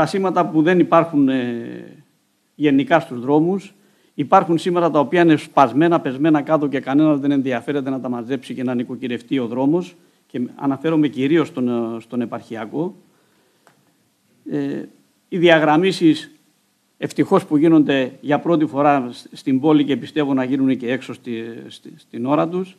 τα σήματα που δεν υπάρχουν ε, γενικά στους δρόμους. Υπάρχουν σήμερα τα οποία είναι σπασμένα, πεσμένα κάτω και κανένας δεν ενδιαφέρεται να τα μαζέψει και να νοικοκυρευτεί ο δρόμος. Και αναφέρομαι κυρίως στον, ε, στον επαρχιακό. Ε, οι διαγραμμίσεις ευτυχώς που γίνονται για πρώτη φορά στην πόλη και πιστεύω να γίνουν και έξω στη, στην ώρα τους.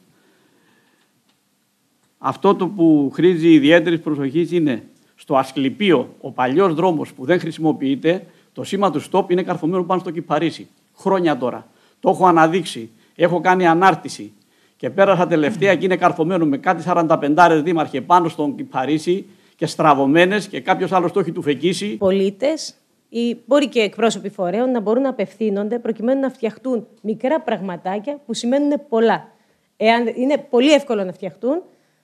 Αυτό το που χρήζει ιδιαίτερης προσοχής είναι στο Ασκληπείο, ο παλιός δρόμος που δεν χρησιμοποιείται, το σήμα του stop είναι καρφωμένο πάνω στο Κυπαρίσι. Χρόνια τώρα. Το έχω αναδείξει. Έχω κάνει ανάρτηση. Και πέρασα τελευταία και είναι καρφωμένο με κάτι 45 δήμαρχε πάνω στον Κυπαρίσι και στραβωμένες και κάποιος άλλος το έχει του φεκίσει. Πολίτες ή μπορεί και εκπρόσωποι φορέων να μπορούν να απευθύνονται προκειμένου να φτιαχτούν μικρά πραγματάκια που σημαίνουν πολλά. Εάν είναι πολύ εύκολο να φτιαχτούν,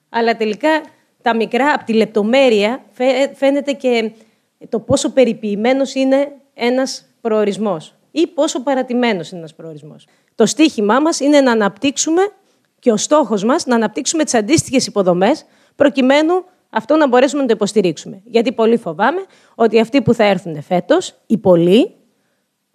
αλλά τελικά τα μικρά, από τη λεπτομέρεια, φαίνεται και το πόσο περιποιημένος είναι ένας προορισμός ή πόσο παρατημένος είναι ένας προορισμός. Το στίχημά μας είναι να αναπτύξουμε και ο στόχος μας να αναπτύξουμε τις αντίστοιχες υποδομές προκειμένου αυτό να μπορέσουμε να το υποστηρίξουμε. Γιατί πολύ φοβάμαι ότι αυτοί που θα έρθουν φέτος, οι πολλοί,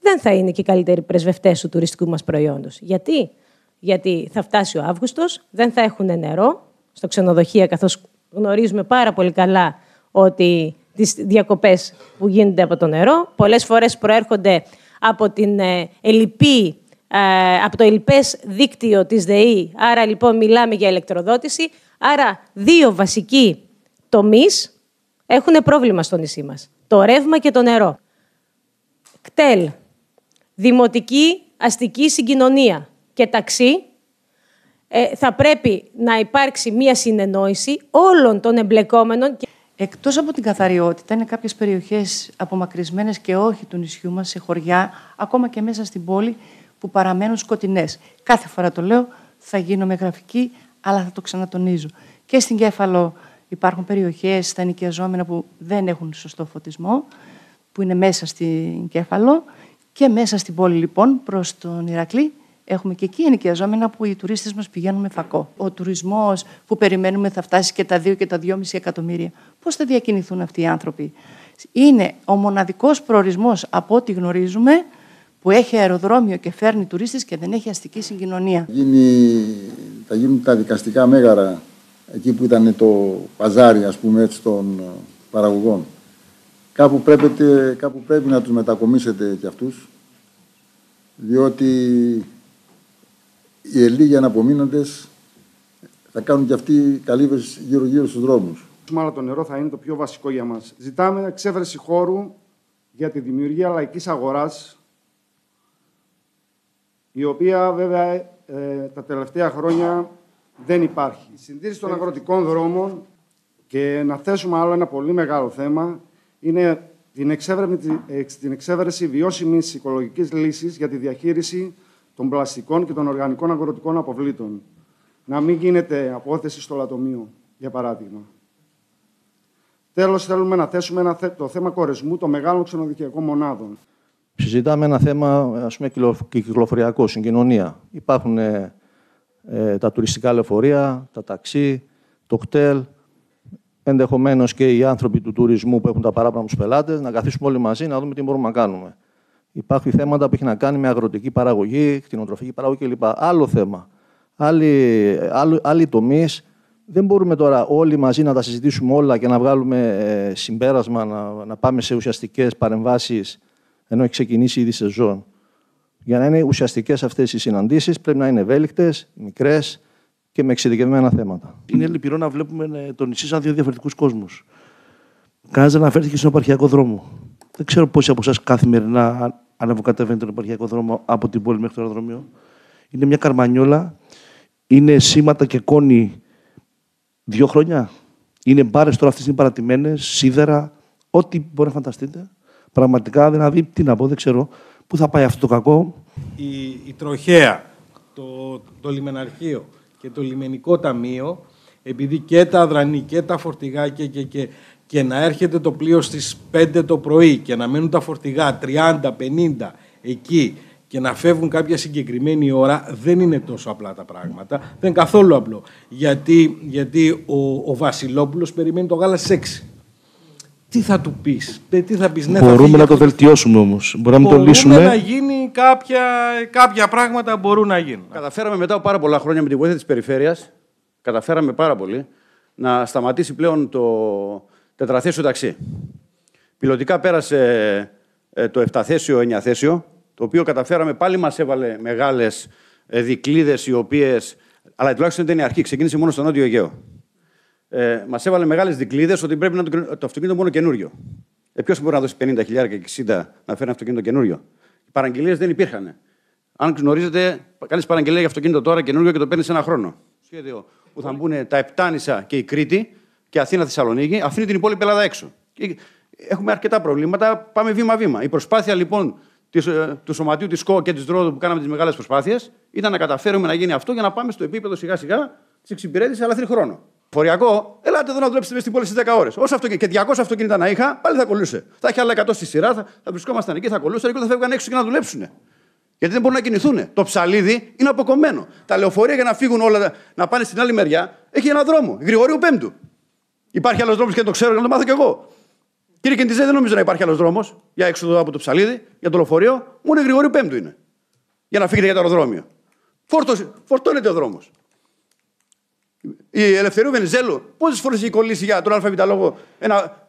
δεν θα είναι και οι καλύτεροι πρεσβευτές του τουριστικού μας προϊόντος. Γιατί; Γιατί θα φτάσει ο Αύγουστος, δεν θα έχουν νερό στο ξενοδοχείο, καθώς γνωρίζουμε πάρα πολύ καλά ότι τις διακοπές που γίνονται από το νερό, πολλές φορές προέρχονται από, την, ε, ελλειπή, ε, από το ελλειπές δίκτυο της ΔΕΗ, άρα λοιπόν μιλάμε για ηλεκτροδότηση, άρα δύο βασικοί τομείς έχουν πρόβλημα στο νησί μας. Το ρεύμα και το νερό. κτέλ, δημοτική αστική συγκοινωνία. Και ταξί. ε, θα πρέπει να υπάρξει μία συνεννόηση όλων των εμπλεκόμενων. Εκτός από την καθαριότητα, είναι κάποιες περιοχές απομακρυσμένες και όχι του νησιού μας, σε χωριά, ακόμα και μέσα στην πόλη, που παραμένουν σκοτεινές. Κάθε φορά το λέω, θα γίνομαι γραφική, αλλά θα το ξανατονίζω. Και στην Κέφαλο υπάρχουν περιοχές στα νοικιαζόμενα που δεν έχουν σωστό φωτισμό, που είναι μέσα στην Κέφαλο και μέσα στην πόλη λοιπόν προς τον Ηρακλή Έχουμε και εκεί ενοικιαζόμενα που οι τουρίστες μας πηγαίνουν με φακό. Ο τουρισμός που περιμένουμε θα φτάσει και τα 2 και τα 2,5 εκατομμύρια. Πώς θα διακινηθούν αυτοί οι άνθρωποι; Είναι ο μοναδικός προορισμός από ό,τι γνωρίζουμε που έχει αεροδρόμιο και φέρνει τουρίστες και δεν έχει αστική συγκοινωνία. Γίνει, θα γίνουν τα δικαστικά μέγαρα εκεί που ήταν το παζάρι ας πούμε έτσι των παραγωγών. Κάπου πρέπει, κάπου πρέπει να τους μετακομίσετε και αυτούς διότι οι ελίγοι αναπομείνοντες θα κάνουν και αυτοί καλύβες γύρω-γύρω στους δρόμους. Μάλλον το νερό θα είναι το πιο βασικό για μας. Ζητάμε εξέβρεση χώρου για τη δημιουργία λαϊκής αγοράς, η οποία βέβαια ε, τα τελευταία χρόνια δεν υπάρχει. Η συντήρηση των αγροτικών δρόμων και να θέσουμε άλλο ένα πολύ μεγάλο θέμα είναι την εξέβρεση, ε, την εξέβρεση βιώσιμης οικολογικής λύσης για τη διαχείριση των πλαστικών και των οργανικών αγροτικών αποβλήτων. Να μην γίνεται απόθεση στο λατομείο, για παράδειγμα. Τέλος, θέλουμε να θέσουμε ένα, το θέμα κορεσμού των μεγάλων ξενοδοχειακών μονάδων. Συζητάμε ένα θέμα ας πούμε, κυκλοφοριακό, συγκοινωνία. Υπάρχουν ε, ε, τα τουριστικά λεωφορεία, τα ταξί, το κτέλ, ενδεχομένως και οι άνθρωποι του τουρισμού που έχουν τα παράπονα τους πελάτες, να καθίσουμε όλοι μαζί να δούμε τι μπορούμε να κάνουμε. Υπάρχουν θέματα που έχει να κάνει με αγροτική παραγωγή, κτηνοτροφική παραγωγή κλπ. Άλλο θέμα. Άλλοι, άλλοι, άλλοι τομείς. Δεν μπορούμε τώρα όλοι μαζί να τα συζητήσουμε όλα και να βγάλουμε ε, συμπέρασμα, να, να πάμε σε ουσιαστικές παρεμβάσεις ενώ έχει ξεκινήσει ήδη σεζόν. Για να είναι ουσιαστικές αυτές οι συναντήσεις, πρέπει να είναι ευέλικτες, μικρές και με εξειδικευμένα θέματα. Είναι λυπηρό να βλέπουμε ε, τον νησί σαν δύο διαφορετικούς κόσμους. Κανένας δεν αναφέρθηκε στον επαρχιακό δρόμο. Δεν ξέρω πόσοι από εσάς καθημερινά ανεβοκατεβαίνει τον επαρχιακό δρόμο από την πόλη μέχρι το αεροδρόμιο. Είναι μια καρμανιόλα. Είναι σήματα και κόνη δύο χρόνια. Είναι μπάρες τώρα αυτές είναι παρατημένες, σίδερα, ό,τι μπορεί να φανταστείτε. Πραγματικά δηλαδή, τι να πω, δεν ξέρω πού θα πάει αυτό το κακό. Η, η τροχέα, το, το λιμεναρχείο και το λιμενικό ταμείο, επειδή και τα αδρανή και τα φορτηγά και, και, και και να έρχεται το πλοίο στις 5 το πρωί και να μένουν τα φορτηγά 30, 50 εκεί και να φεύγουν κάποια συγκεκριμένη ώρα δεν είναι τόσο απλά τα πράγματα. Δεν είναι καθόλου απλό. Γιατί, γιατί ο, ο Βασιλόπουλος περιμένει το γάλα στις 6. τι θα του πεις, τι θα πεις, ναι, Μπορούμε να το βελτιώσουμε όμως. Μπορούμε να το λύσουμε. να γίνει κάποια, κάποια πράγματα μπορούν να γίνουν. Καταφέραμε μετά από πάρα πολλά χρόνια με τη βοήθεια της περιφέρειας, καταφέραμε πάρα πολύ να σταματήσει πλέον το τετραθέσιο ταξί. Πιλωτικά πέρασε ε, το 7 θέσιο, 9 θέσιο, το οποίο καταφέραμε πάλι μας έβαλε μεγάλες δικλείδε οι οποίες. Αλλά τουλάχιστον δεν είναι αρχή, ξεκίνησε μόνο στο Νότιο Αιγαίο ε, μας έβαλε μεγάλες δικλείδε ότι πρέπει να το, το αυτοκίνητο μόνο καινούριο. Ε, Ποιος μπορεί να δώσει 50.000 και 60 να φέρει αυτοκίνητο καινούριο; Οι παραγγελίες δεν υπήρχαν. Αν γνωρίζετε, κάνεις παραγγελία για αυτοκίνητο τώρα καινούριο και το παίρνεις ένα χρόνο. Σχέδιο που θα μπουν τα Επτάνησα και η Κρήτη και Αθήνα-Θεσσαλονίκη, αφήνει την υπόλοιπη Ελλάδα έξω. έχουμε αρκετά προβλήματα. Πάμε βήμα-βήμα. Η προσπάθεια λοιπόν της, ε, του σωματείου της ΚΟ και της ΔΡΟΔ που κάναμε τις μεγάλες προσπάθειες ήταν να καταφέρουμε να γίνει αυτό για να πάμε στο επίπεδο σιγά-σιγά της εξυπηρέτησης, αλλά θέλει χρόνο. Φοριακό, ελάτε εδώ να δουλέψετε μέσα στην πόλη στι 10 ώρες. Όσο αυτοκίνητα, και 200 αυτοκίνητα να είχα, πάλι θα κολούσε. Θα έχει άλλα 100 στη σειρά, θα, θα βρισκόμασταν εκεί, θα κολούσαν και θα φεύγαν έξω και να δουλέψουν. Γιατί δεν μπορούν να κινηθούν. Το ψαλίδι είναι αποκομμένο. Τα λεωφορεία για να φύγουν όλα, να πάνε στην άλλη μεριά, έχει ένα δρόμο. Γρηγορίου Πέμπτου. Υπάρχει άλλος δρόμος και δεν το ξέρω και να το μάθω κι εγώ. Κύριε Κεντιζέ, δεν νομίζω να υπάρχει άλλος δρόμος για έξοδο από το ψαλίδι, για το λεωφορείο. Μόνο Γρηγορίου Πέμπτου είναι. Για να φύγετε για το αεροδρόμιο. Φορτώνεται ο δρόμος. Η Ελευθερίου Βενιζέλου, πόσες φορές έχει κολλήσει για τον ΑΒ λόγο ένα,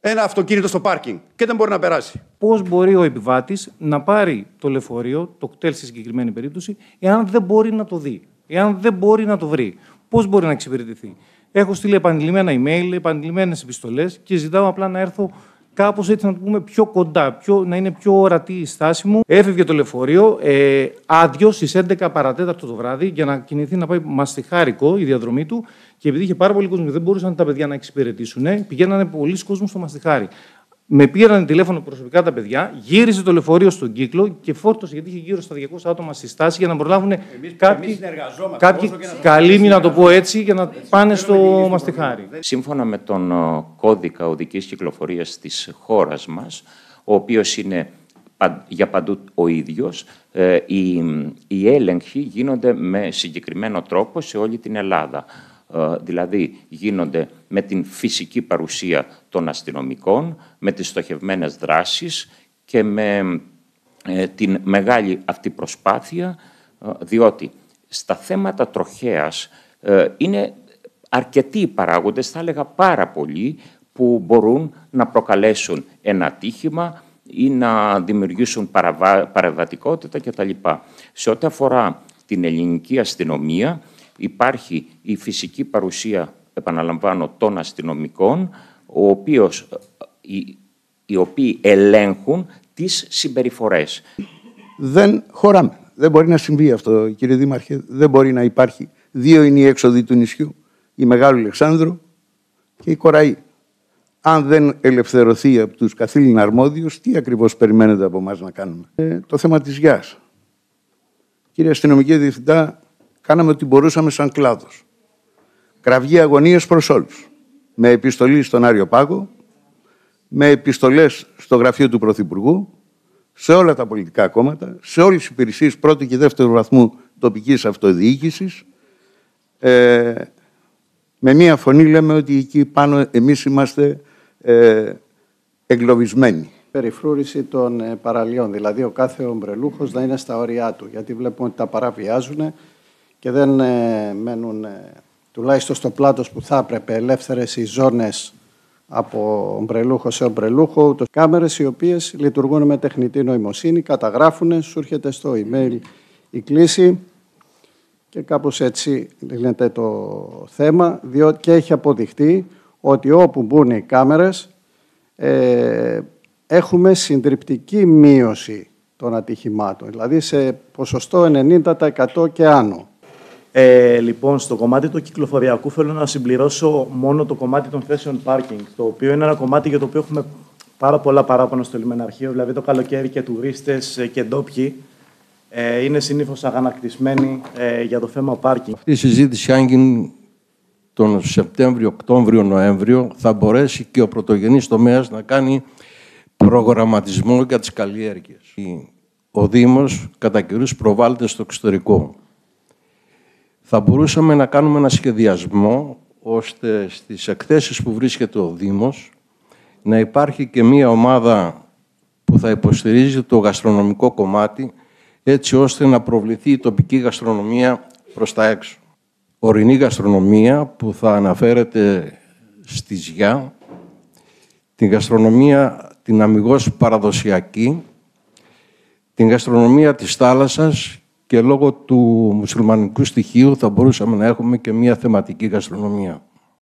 ένα αυτοκίνητο στο πάρκινγκ και δεν μπορεί να περάσει. Πώς μπορεί ο επιβάτης να πάρει το λεωφορείο, το κτέλ στη συγκεκριμένη περίπτωση, εάν δεν μπορεί να το δει, εάν δεν μπορεί να το βρει; Πώς μπορεί να εξυπηρετηθεί; Έχω στείλει επανειλημμένα email, επανειλημμένες επιστολές και ζητάω απλά να έρθω κάπως έτσι να το πούμε πιο κοντά, πιο, να είναι πιο ορατή η στάση μου. Έφευγε το λεωφορείο ε, άδειο στις 11 παρατέταρτο το βράδυ για να κινηθεί να πάει μαστιχάρικο η διαδρομή του. Και επειδή είχε πάρα πολύ κόσμο και δεν μπορούσαν τα παιδιά να εξυπηρετήσουν, πηγαίνανε πολλοί κόσμοι στο μαστιχάρι. Με πήραν τηλέφωνο προσωπικά τα παιδιά, γύρισε το λεωφορείο στον κύκλο και φόρτωσε γιατί είχε γύρω στα 200 άτομα στη στάση για να προλάβουν εμείς, κάποιοι, εμείς κάποιοι καλοί, να το πω έτσι, για να πάνε στο μαστιχάρι. Σύμφωνα με τον κώδικα οδικής κυκλοφορίας της χώρας μας, ο οποίος είναι για παντού ο ίδιος, ε, οι, οι έλεγχοι γίνονται με συγκεκριμένο τρόπο σε όλη την Ελλάδα. Ε, δηλαδή γίνονται με την φυσική παρουσία των αστυνομικών, με τις στοχευμένες δράσεις και με ε, την μεγάλη αυτή προσπάθεια, ε, διότι στα θέματα τροχέας είναι αρκετοί οι παράγοντες, θα έλεγα πάρα πολλοί, που μπορούν να προκαλέσουν ένα ατύχημα ή να δημιουργήσουν παραβατικότητα κτλ. Σε ό,τι αφορά την ελληνική αστυνομία, υπάρχει η φυσική παρουσία, επαναλαμβάνω, των αστυνομικών, ο οποίος, οι, οι οποίοι ελέγχουν τις συμπεριφορές. Δεν χωράμε. Δεν μπορεί να συμβεί αυτό, κύριε Δήμαρχε. Δεν μπορεί να υπάρχει. Δύο είναι οι έξοδοι του νησιού. Η Μεγάλου Αλεξάνδρου και η Κοραή. Αν δεν ελευθερωθεί από τους καθήλυνα αρμόδιους, τι ακριβώς περιμένετε από εμά να κάνουμε; Ε, το θέμα της γιάς. Κύριε Αστυνομική Διευθυντά, κάναμε ό,τι μπορούσαμε σαν κλάδος. Κραυγή αγωνίας προς όλους. Με επιστολή στον Άριο Πάγο, με επιστολές στο γραφείο του Πρωθυπουργού, σε όλα τα πολιτικά κόμματα, σε όλες τις υπηρεσίες πρώτου και δεύτερου βαθμού τοπικής αυτοδιοίκησης. Ε, με μία φωνή λέμε ότι εκεί πάνω εμείς είμαστε ε, εγκλωβισμένοι. Περιφρούρηση των ε, παραλίων, δηλαδή ο κάθε ομπρελούχος να είναι στα όρια του, γιατί βλέπουμε ότι τα παραβιάζουν και δεν ε, μένουν ε, τουλάχιστον στο πλάτος που θα έπρεπε ελεύθερες οι ζώνες από ομπρελούχο σε ομπρελούχο, το κάμερες οι οποίες λειτουργούν με τεχνητή νοημοσύνη, καταγράφουν, σου έρχεται στο email η κλίση και κάπως έτσι λύνεται το θέμα, διότι και έχει αποδειχτεί ότι όπου μπουν οι κάμερες ε, έχουμε συντριπτική μείωση των ατυχημάτων, δηλαδή σε ποσοστό 90% και άνω. Ε, λοιπόν, στο κομμάτι του κυκλοφοριακού θέλω να συμπληρώσω μόνο το κομμάτι των θέσεων πάρκινγκ, το οποίο είναι ένα κομμάτι για το οποίο έχουμε πάρα πολλά παράπονα στο λιμεναρχείο. Δηλαδή το καλοκαίρι και τουρίστες ε, και ντόπιοι ε, είναι συνήθως αγανακτισμένοι ε, για το θέμα πάρκινγκ. Αυτή η συζήτηση, αν γίνει τον Σεπτέμβριο, Οκτώβριο, Νοέμβριο, θα μπορέσει και ο πρωτογενής τομέας να κάνει προγραμματισμό για τις καλλιέργειες. Ο Δήμος κατά καιρούς προβάλλεται στο εξωτερικό θα μπορούσαμε να κάνουμε ένα σχεδιασμό ώστε στις εκθέσεις που βρίσκεται ο Δήμος να υπάρχει και μία ομάδα που θα υποστηρίζει το γαστρονομικό κομμάτι έτσι ώστε να προβληθεί η τοπική γαστρονομία προς τα έξω. Ορεινή γαστρονομία που θα αναφέρεται στη ΖΙΑ, την γαστρονομία την αμυγός παραδοσιακή, την γαστρονομία της θάλασσας και λόγω του μουσουλμανικού στοιχείου θα μπορούσαμε να έχουμε και μια θεματική γαστρονομία.